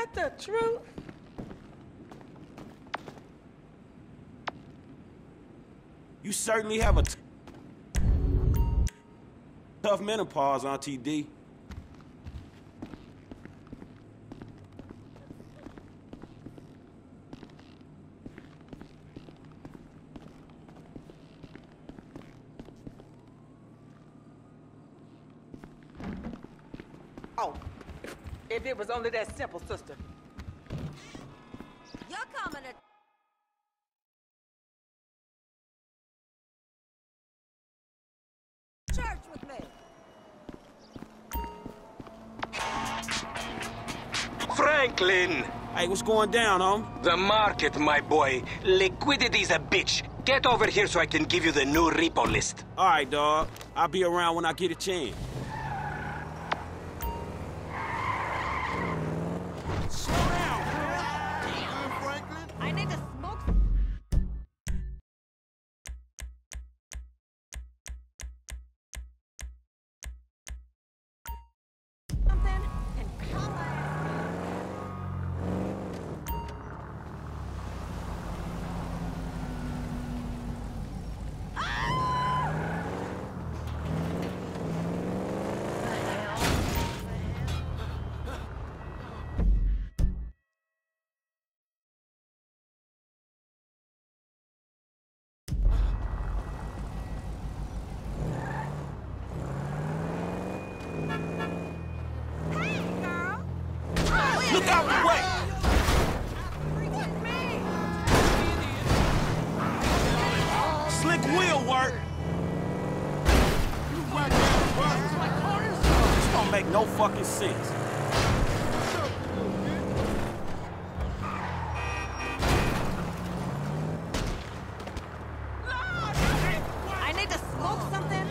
that the truth? You certainly have a tough menopause, Auntie D. Oh, if it was only that simple, sister. You're coming to church with me. Franklin! Hey, what's going down, home? The market, my boy. Liquidity's a bitch. Get over here so I can give you the new repo list. All right, dog. I'll be around when I get a chance. Slick wheel work. This don't make no fucking sense. I need to smoke something.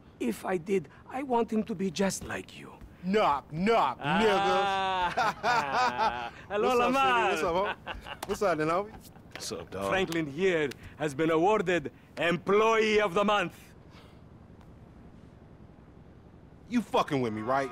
if I did, I want him to be just like you. Knock, knock, niggas. Ah. Hello, What's Lamar. City? What's up, homie? What's up, then. What's up, dog? Franklin here has been awarded Employee of the Month. You fucking with me, right?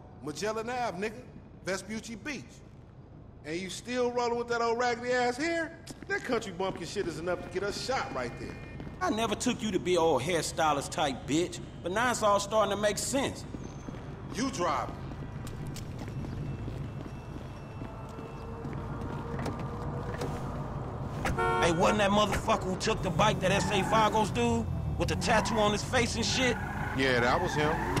Magellan Ave, nigga. Vespucci Beach. And you still rolling with that old raggedy ass hair? That country bumpkin shit is enough to get us shot right there. I never took you to be old hairstylist type bitch, but now it's all starting to make sense. You drive. Hey, wasn't that motherfucker who took the bike that S.A. Vagos dude? With the tattoo on his face and shit? Yeah, that was him.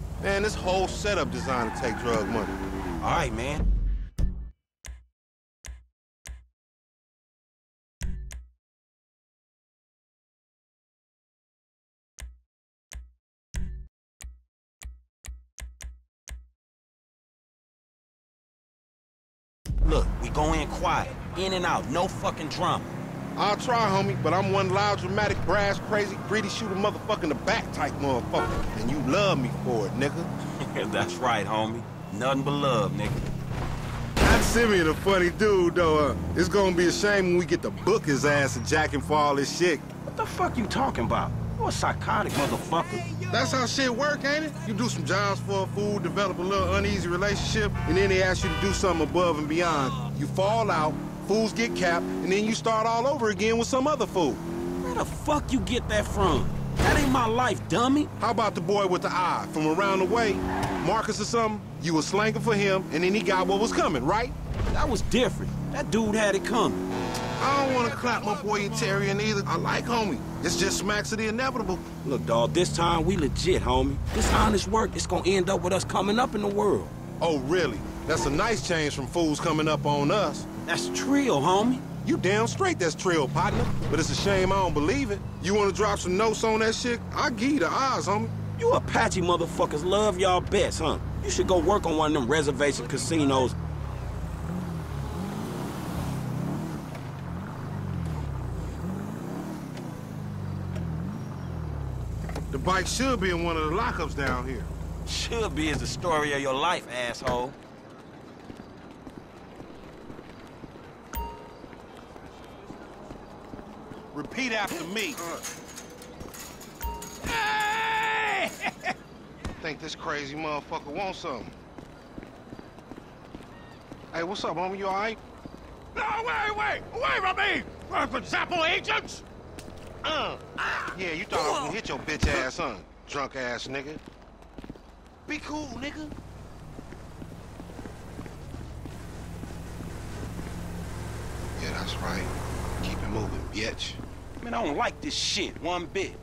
Man, this whole setup designed to take drug money. All right, man. Look, we go in quiet, in and out, no fucking drama. I'll try, homie, but I'm one loud, dramatic, brass, crazy, greedy, shoot a motherfucker in the back type motherfucker. And you love me for it, nigga. That's right, homie. Nothing but love, nigga. That Simeon a funny dude, though. Uh, it's gonna be a shame when we get to book his ass and jack him for all this shit. What the fuck you talking about? You a psychotic motherfucker. That's how shit work, ain't it? You do some jobs for a fool, develop a little uneasy relationship, and then they ask you to do something above and beyond. You fall out, fools get capped, and then you start all over again with some other fool. Where the fuck you get that from? That ain't my life, dummy. How about the boy with the eye from around the way? Marcus or something? You was slanging for him, and then he got what was coming, right? That was different. That dude had it coming. I don't want to clap my boy Etarian either. I like homie. It's just smacks of the inevitable. Look, dawg, this time we legit, homie. This honest work, it's gonna end up with us coming up in the world. Oh, really? That's a nice change from fools coming up on us. That's trill, homie. You damn straight that's trill, partner. But it's a shame I don't believe it. You want to drop some notes on that shit? I'll give you the odds, homie. You Apache motherfuckers love y'all best, huh? You should go work on one of them reservation casinos. The bike should be in one of the lockups down here. Should be is the story of your life, asshole. Repeat after me. Think this crazy motherfucker wants something. Hey, what's up, homie? You all right? No, wait, wait! Away from me! For example, agents! Uh. Yeah, you thought I was gonna hit your bitch ass, huh? Drunk ass nigga. Be cool, nigga. Yeah, that's right. Moving, bitch. Man, I don't like this shit one bit.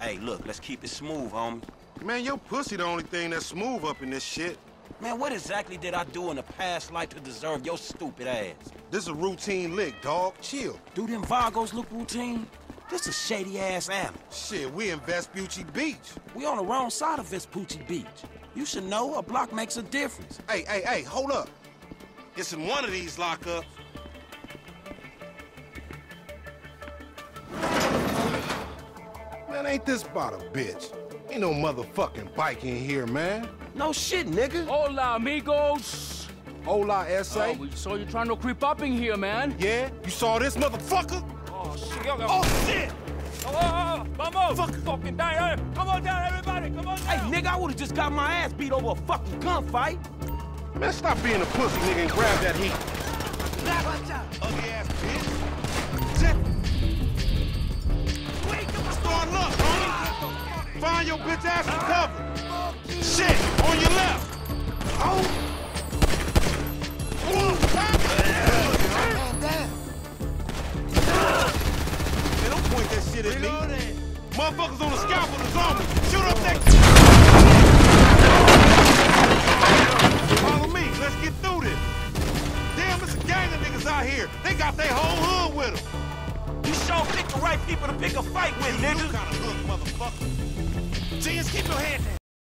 Hey, look, let's keep it smooth, homie. Man, your pussy the only thing that's smooth up in this shit. Man, what exactly did I do in the past life to deserve your stupid ass? This is a routine lick, dog. Chill. Do them Vagos look routine? This a shady-ass alley. Shit, we in Vespucci Beach. We on the wrong side of Vespucci Beach. You should know a block makes a difference. Hey, hey, hey, hold up. It's in one of these lockups. Man, ain't this about a bitch? Ain't no motherfucking bike in here, man. No shit, nigga. Hola, amigos. Hola, Oh, S.A. we saw you trying to creep up in here, man. Yeah? You saw this motherfucker? Oh, shit. Oh, Oh, shit! Oh, oh, oh vamos. Fuck. Fucking down. Eh? Come on down, everybody. Come on Hey, nigga, I would've just got my ass beat over a fucking gunfight. Man, stop being a pussy, nigga, and grab that heat. Ugly ass bitch. Check. Start up, homie. Find your bitch ass and cover. Shit, on your left. Oh. Shit at me. Motherfuckers on the scalpel is on me. Shoot up that. Follow me. Let's get through this. Damn, it's a gang of niggas out here. They got their whole hood with them. You sure pick the right people to pick a fight with, You nigga. kind of hook, motherfucker. Genius, keep your head down.